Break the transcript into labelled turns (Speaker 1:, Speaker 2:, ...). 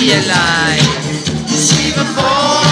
Speaker 1: realize. See before.